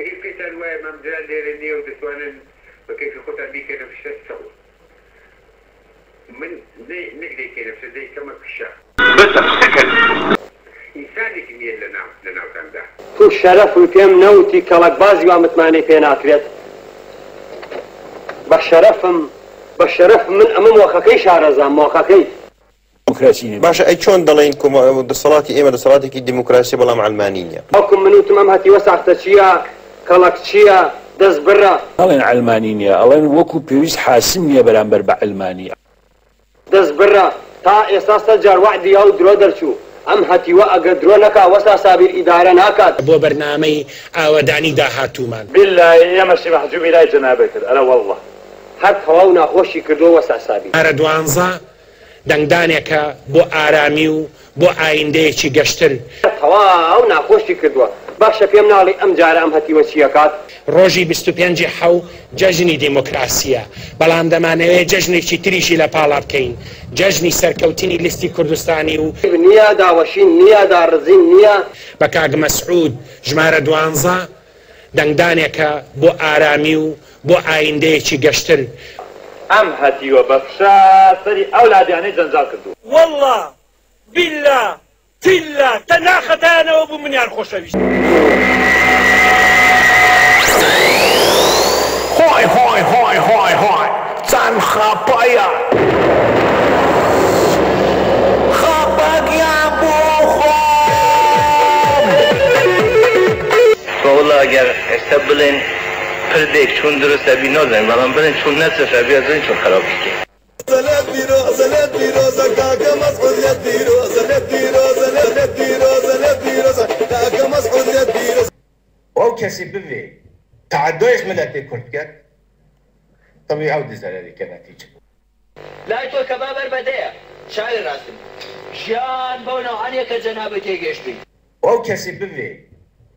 هي في سنوات ممجال ديرني ودسوانن وكيف خطر بي كده في الشسو من زي نقدر كده في زي كما كشا بس افتكر إنساني كمية لنا لنا وكان ده تو شەرەف و پێم نەوتی کەڵک بازی وا متمانەی پێ ناکرێت بە شەرەفم بە شەرەف من ئەمە مۆخەکەی شارەزان دموکراسی باشە ئەی چۆن دەڵێن دەسەڵاتی ئێمە دەسەڵاتێکی دیموکراسی بەڵام ئەلمانینە ئەوکم منوتم ئەم هەتی وەساختە چییە کەڵک چییە؟ دەست بڕە. ئەڵێن ئەلمانی نییە ئەڵێن وەکو پێویست حاسم نییە بەرامبەر بە ئەلمانی. دەست بڕە. تا ئێستا سە جار وعدی یا و درۆ دەرچوو. ئەم هەتیوە ئەگە درۆ نەکا وەسا سابیر ئیدارە ناکات. بۆ بەرنامەی ئاوەدانی داهاتوومان. بالله ئێمەسی محجوبی لای جەنابێت کرد. ئەرە والله. هەر تەواو ناخۆشی کردو وەسا سابیر. ئارە دوانزە دەنگدانێکە بۆ ئارامی و بۆ ئایندەیەکی گەشتن تەواو ناخۆشی کردووە. باشە پێم ناڵی ئەم جارە ئەم هەتیوە چیەکات؟ ڕۆژی 25 حەو جەژنی دیموکراسیە. بەڵام دەمانەوێت جەژنێکی تریشی لە پاڵا بکەین. جەژنی سەرکەوتنی لیستی کوردستانی و نییە داوەشین نییە داڕزین نییە بە کاگ مەسعود ژمارە دوانزە دەنگدانێکە بۆ ئارامی و بۆ ئایندەیەکی گەشتن ئەم هەتیوە بە فشا سەری ئەو لادیانەی جەنجال کردو. والله بالله. تلا تناخەتانەوە بوو منیان خۆشەویست خۆی خۆی خۆی خۆی خۆی چەند خاپایە خاپەکیان بۆ خۆم وڵا ئەگەر ئێستا بڵێن پردێک چون درستە بی نازانین بەڵام بڵێن چون نەچەشە بیازن چون خراپ بکەین زلت پیروز لت پیروز کاکا مسعود لت پیروز لت پیروز کسی بوی تعدایش ملت کرد. کرد طبیعی أو دیزاره که نتیجه. لای کە بابەر بەدەیە شاری ڕاستم ژیان بەو نەوانەیە کە جەنابە تێگەشتی أو کسی بوی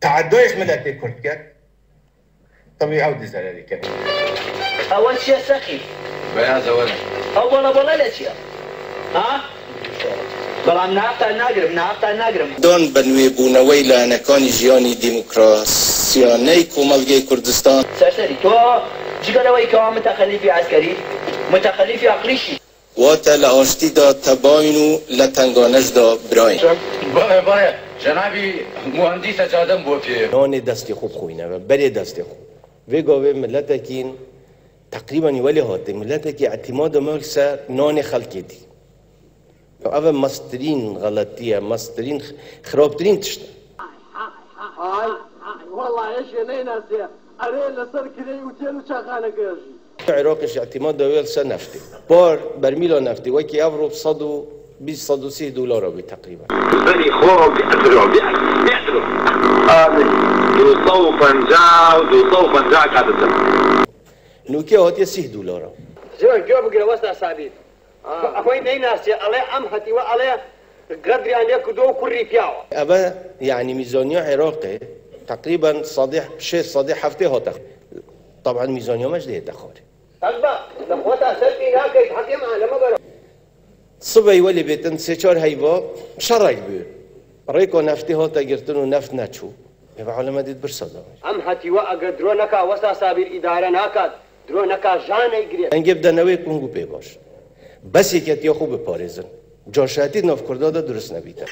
تعدایش ملت کرد. کرد طبیعی أو دیزاره که ئەوە چیە سەخی بەیازەوەرە ئەو بەڵە بەڵە لە چییە ها؟ بەڵام نافتان ناگرم نافتان ناگرم. دۆن بە نوێبوونەوەی لایەنەکانی ژیانی سیانه کوملگی کردستان سرسری تو چیکار نوایی که متخلفی عسکری متخلفی عقلی شی و تل آشتی دا تباین و لتنگانش دا براین. بله بله جنابی مهندس اجادم بوفیه نان دستی خوب خوینه و بری دستی خوب. وگاوه ملتکین تقریبا ولی هاته ملتکی اعتماد مال سر نان خلکی دی او مسترین غلطیه مسترین خرابترین تشته والله إيش ناسي اري لسر كري وتيل وشاخانه قرجي عراقش اعتماد دويل سه نفتی بار برمیلا نفتی وکی اورو صد و 20 صد و 30 دلار بی تقریبا بني خوم بيقتلوا بيقتلوا آمين. دو صوفا جاء ودو صوفا جاء قاعدة نوکی هاتی 30 دلار زين جو بقرا وسط سابيت أخوي ني ناسي علي أم هتي وعلي قدري أن يكدو كري فياو. اوه يعني ميزانيا عراقي. تقریبا صادح 6 صادح هفته ها تخ... طبعا میزانی همش ده تخاره صبح ولی بیتن سه چار هیوا شرک رای ریکو نفتی ها تا گرتن و نفت نچو. به علامه دید برسادا ام حتی و اگر درو نکا وسا سابیر اداره نکاد درو نکا جان ایگرید انگه بده نوی کنگو پی باش. بسی کتی خوب پارزن. جاشاتی نفکردادا درست نبیتن.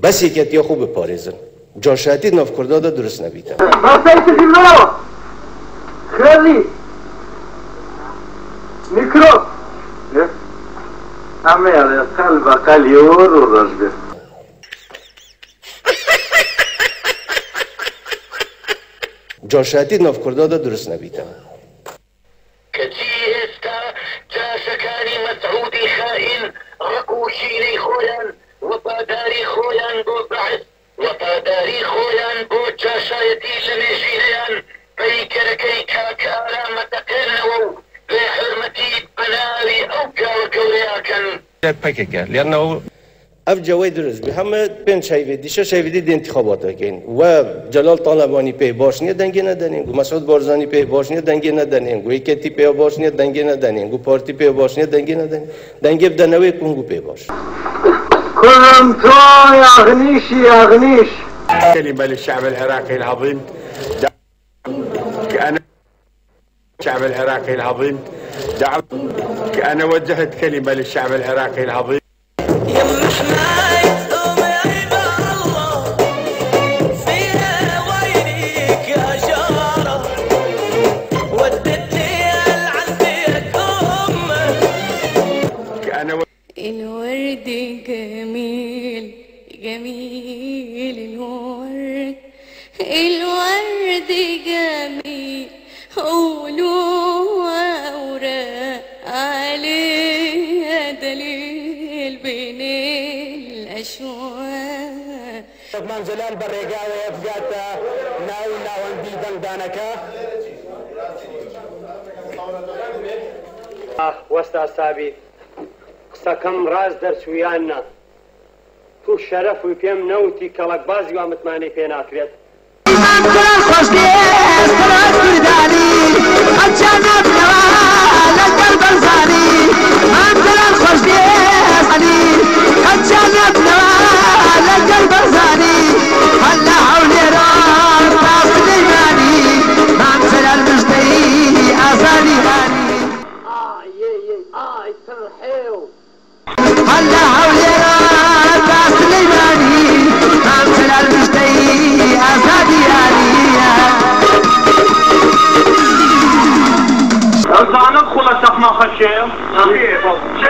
بس یا خوب پارێزن جا شاید نافکردادا درست نبیتم خیلی. میکروب همه قلب و یورو رجبه جا شاید نافکردادا درست نبیتم کجی استا جا شکاری مسعودی خائن خودن. وەفاداری خۆیان بۆ بەعث وەفاداری خۆیان بۆ جاشایەتی لە نێژینەیان پەیکەرەکەی کاکە ئارامەتەکەنەوە و بێ حرمەتی بەناوی ئەو پیاوە گەورەیاکەن پکێکە لێنەوە اف جوی درست به همه پنج شایویدی شش شایویدی دی انتخابات کن و جلال طالبانی پی باش نیه دنگی ندنین گو مسعود بارزانی پی باش نیه دنگی ندنین گو ایکتی پی باش نیه دنگی ندنین گو پارتی پی باش نیه دنگی ندنین دنگی بدنوی کن گو پی باش. كلهم تو يغنيش يغنيش كلمة للشعب العراقي العظيم. أنا الشعب العراقي العظيم. دعوت أنا وجهت كلمة للشعب العراقي العظيم. الورد جميل قولوا أوراق عليه دليل بين الأشواق. من زلال برێگاوەیە بگاتە ناوی ناوەندی دەنگدانەکە آه وەستا سابی قسەکەم ڕاز دەرچوویاننا تو شەرەف و پێم نەوتی کەڵک بازی وا متمانەی پێ ناکرێت Cheers,